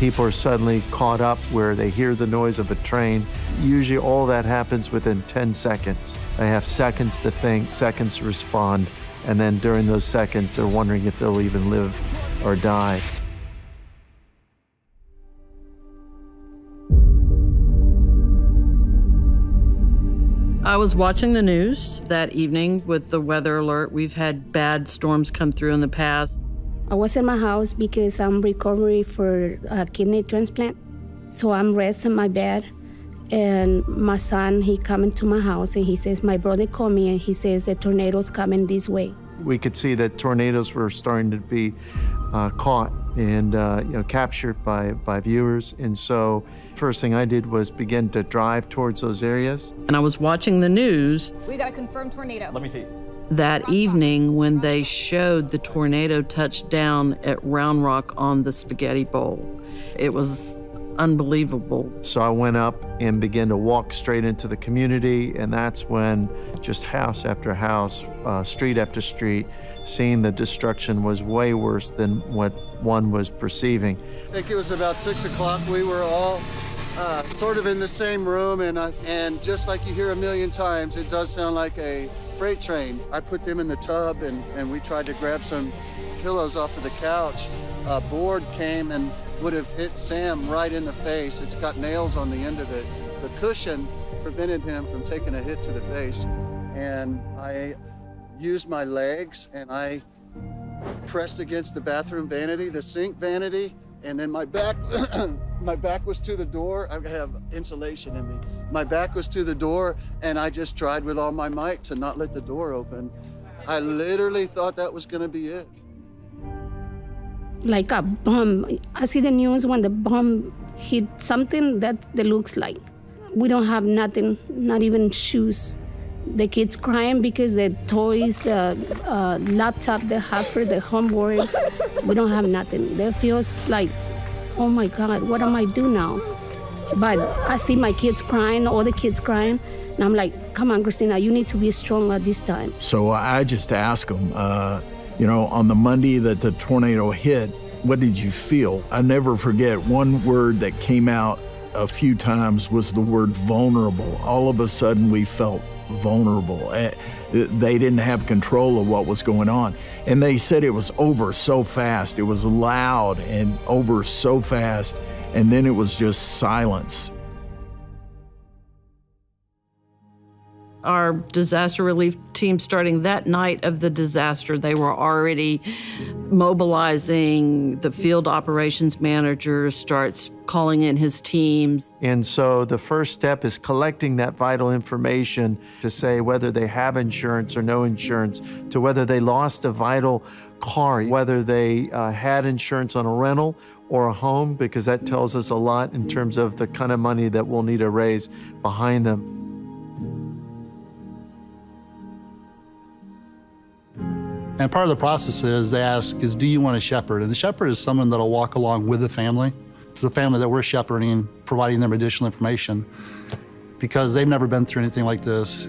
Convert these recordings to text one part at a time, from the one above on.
People are suddenly caught up where they hear the noise of a train. Usually, all that happens within 10 seconds. They have seconds to think, seconds to respond, and then during those seconds, they're wondering if they'll even live or die. I was watching the news that evening with the weather alert. We've had bad storms come through in the past. I was in my house because I'm recovering for a kidney transplant. So I'm resting my bed and my son, he come into my house and he says, my brother called me and he says the tornado's coming this way. We could see that tornadoes were starting to be uh, caught and uh, you know captured by by viewers. And so, first thing I did was begin to drive towards those areas. And I was watching the news. We got a confirmed tornado. Let me see. That evening, when they showed the tornado touch down at Round Rock on the Spaghetti Bowl, it was unbelievable. So I went up and began to walk straight into the community, and that's when just house after house, uh, street after street, seeing the destruction was way worse than what one was perceiving. I think it was about six o'clock. We were all uh, sort of in the same room, and uh, and just like you hear a million times, it does sound like a freight train. I put them in the tub, and and we tried to grab some pillows off of the couch. A board came and would have hit Sam right in the face. It's got nails on the end of it. The cushion prevented him from taking a hit to the face, and I used my legs and I pressed against the bathroom vanity, the sink vanity, and then my back my back was to the door. I have insulation in me. My back was to the door and I just tried with all my might to not let the door open. I literally thought that was going to be it. Like a bomb. I see the news when the bomb hit something that, that looks like. We don't have nothing, not even shoes the kids crying because the toys, the uh, laptop they have for the homeworks, we don't have nothing. They feels like, oh my God, what am I do now? But I see my kids crying, all the kids crying, and I'm like, come on, Christina, you need to be stronger this time. So I just ask them, uh, you know, on the Monday that the tornado hit, what did you feel? I never forget one word that came out a few times was the word vulnerable. All of a sudden, we felt vulnerable. Eh, they didn't have control of what was going on. And they said it was over so fast. It was loud and over so fast. And then it was just silence. Our disaster relief team starting that night of the disaster. They were already mobilizing. The field operations manager starts calling in his teams. And so the first step is collecting that vital information to say whether they have insurance or no insurance, to whether they lost a vital car, whether they uh, had insurance on a rental or a home, because that tells us a lot in terms of the kind of money that we'll need to raise behind them. And part of the process is they ask is, do you want a shepherd? And the shepherd is someone that'll walk along with the family, the family that we're shepherding, providing them additional information because they've never been through anything like this.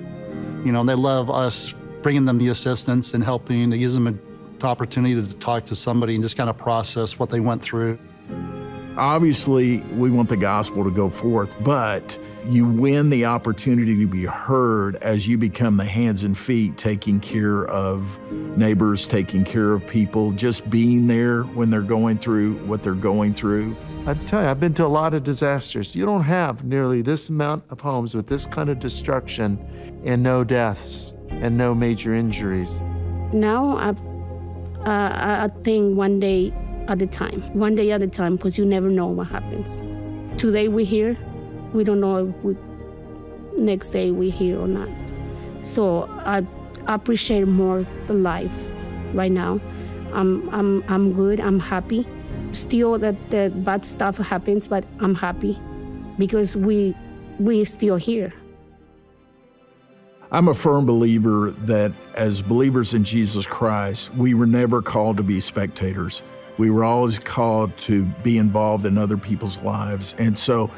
You know, and they love us bringing them the assistance and helping. It give them an opportunity to talk to somebody and just kind of process what they went through. Obviously, we want the gospel to go forth, but you win the opportunity to be heard as you become the hands and feet taking care of neighbors, taking care of people, just being there when they're going through what they're going through. I tell you, I've been to a lot of disasters. You don't have nearly this amount of homes with this kind of destruction and no deaths and no major injuries. Now I, uh, I think one day at a time, one day at a time, because you never know what happens. Today we're here, we don't know if we, next day we're here or not. So I appreciate more the life right now. I'm, I'm, I'm good, I'm happy. Still that the bad stuff happens, but I'm happy because we, we still here. I'm a firm believer that as believers in Jesus Christ, we were never called to be spectators. We were always called to be involved in other people's lives. And so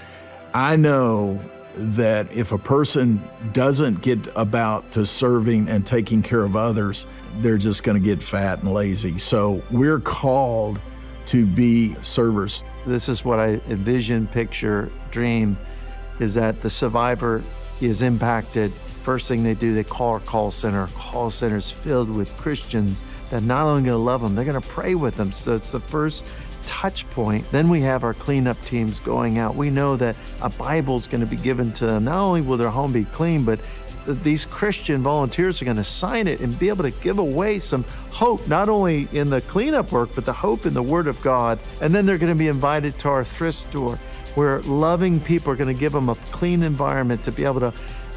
I know that if a person doesn't get about to serving and taking care of others, they're just going to get fat and lazy. So we're called to be servers. This is what I envision, picture, dream is that the survivor is impacted. First thing they do, they call our call center. Call center is filled with Christians that not only going to love them, they're going to pray with them. So it's the first touch point. Then we have our cleanup teams going out. We know that a Bible is going to be given to them. Not only will their home be clean, but these Christian volunteers are going to sign it and be able to give away some hope, not only in the cleanup work, but the hope in the Word of God. And then they're going to be invited to our thrift store where loving people are going to give them a clean environment to be able to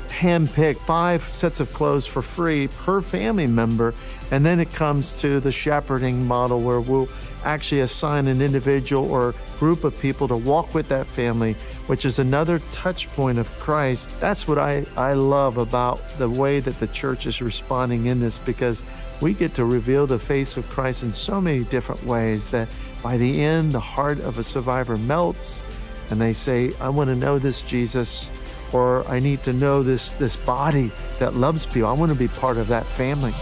handpick five sets of clothes for free per family member. And then it comes to the shepherding model where we'll actually assign an individual or group of people to walk with that family, which is another touch point of Christ. That's what I, I love about the way that the church is responding in this because we get to reveal the face of Christ in so many different ways that by the end, the heart of a survivor melts and they say, I want to know this Jesus, or I need to know this, this body that loves people. I want to be part of that family.